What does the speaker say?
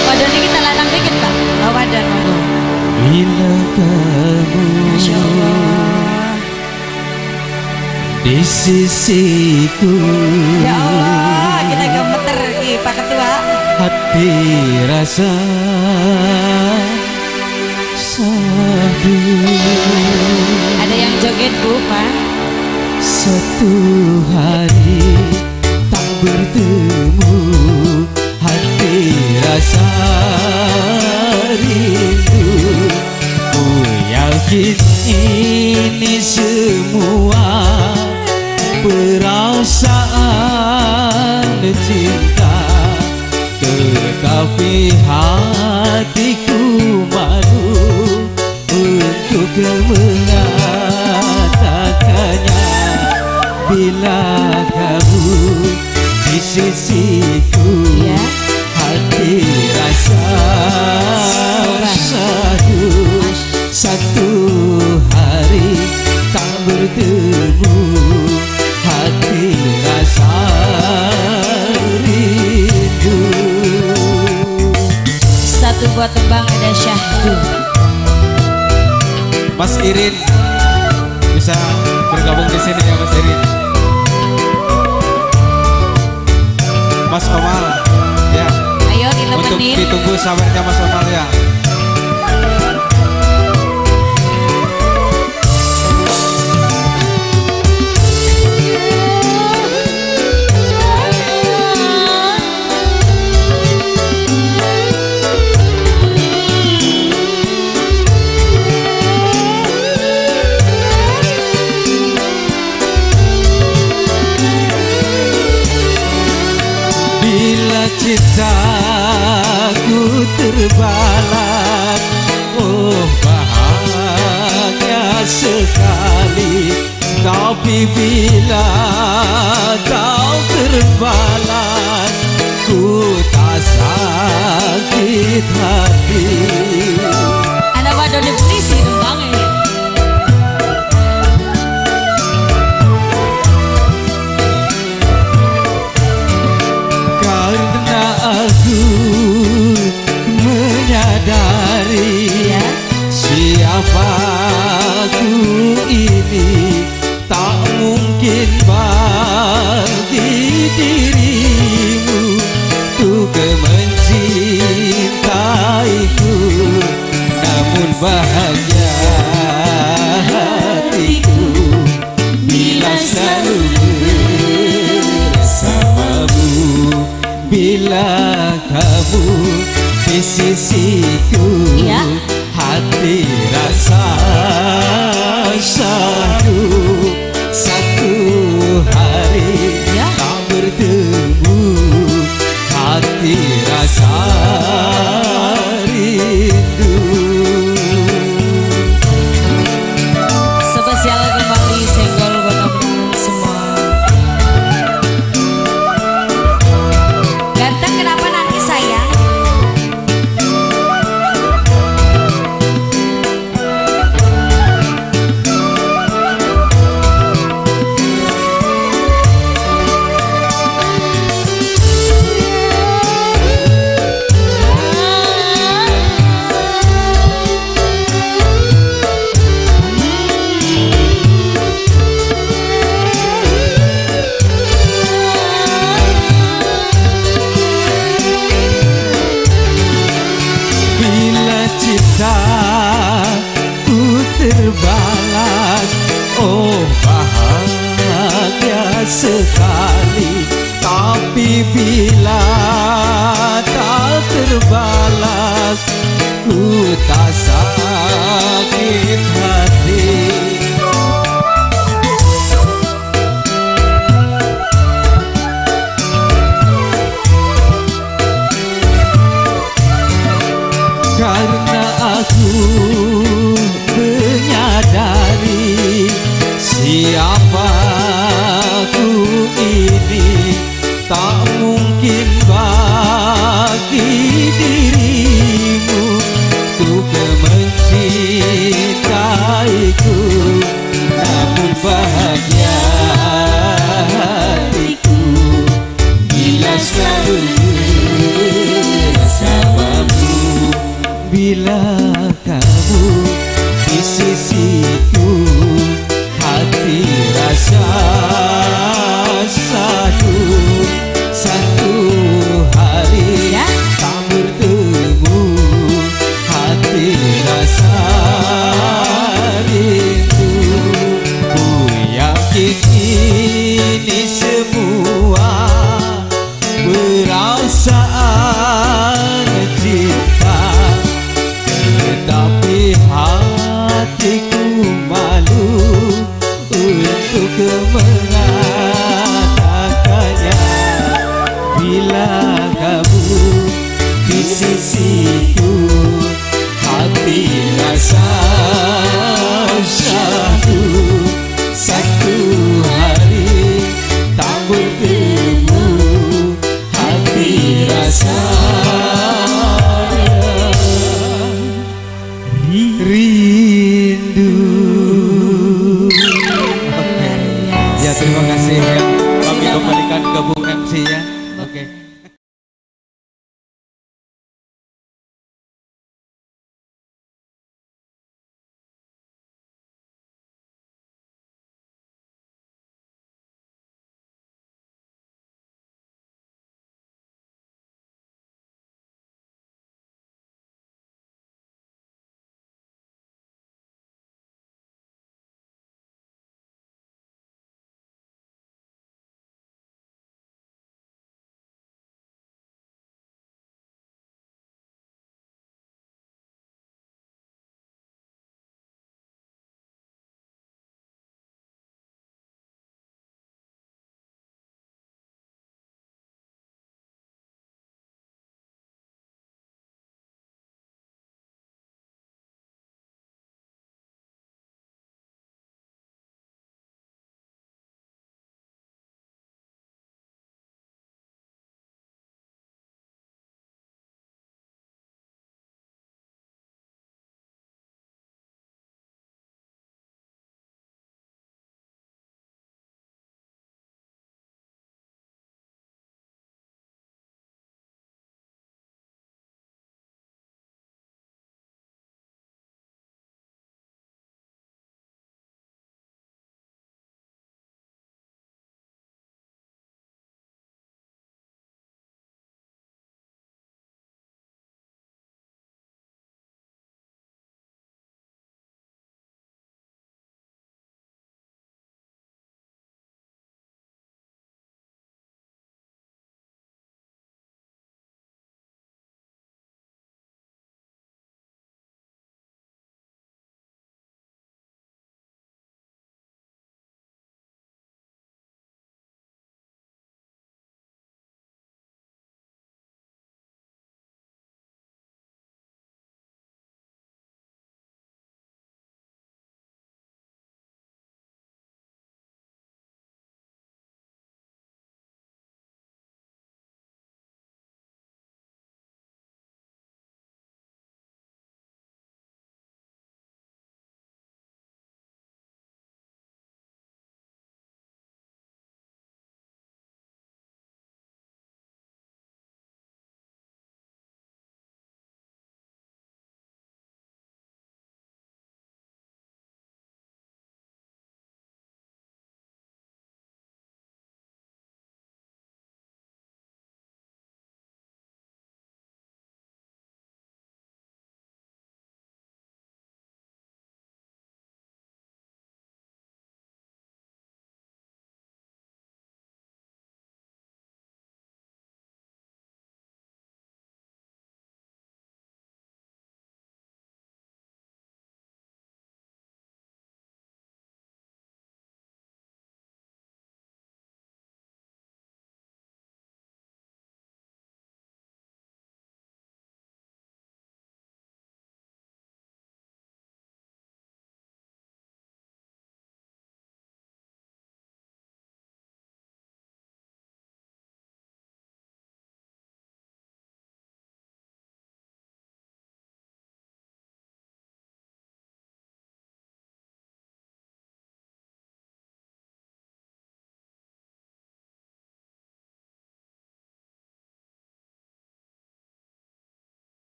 Waduh ini kita lanang dikit pak. Oh wadah monggo. Bila kamu Masya Allah. di sisiku Ya Allah kita gemeter ki Pak Ketua. hati rasa sadu Ada yang joget bu pak. satu hari bertemu hati rasa rindu. Ku yakin ini semua perasaan cinta. Tetapi hatiku malu untuk mengatakannya sisiku Ya. hati rasa satu satu hari tak bertemu hati rasa rindu Satu buat tembang ada Syahdu. Mas Irin bisa bergabung di sini ya Mas Irin. Mas Omal ya. Ayo untuk ditunggu sabarnya Mas Omal ya. Cintaku terbalas. Oh bahagia sekali. Tapi bila kau terbalas Ku tak sakit hati Ku mencintaiku Namun bahagia hatiku Bila selalu bersamamu Bila kamu di sisiku Iya. Hati rasa satu tak sakit hati. Karena aku menyadari Siapa aku ini Tak mungkin bagi dirimu kamu di sisiku Hati rasa